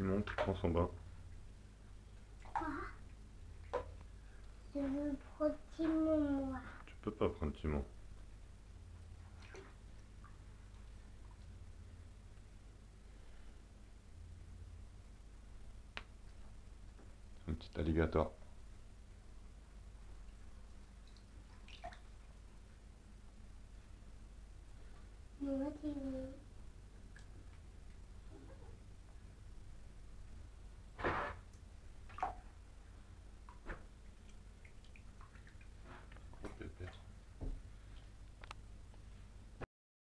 qui monte, qui prend son bain. Quoi Je veux prendre Timon, moi. Tu peux pas prendre Timon. Un petit alligator. Moi,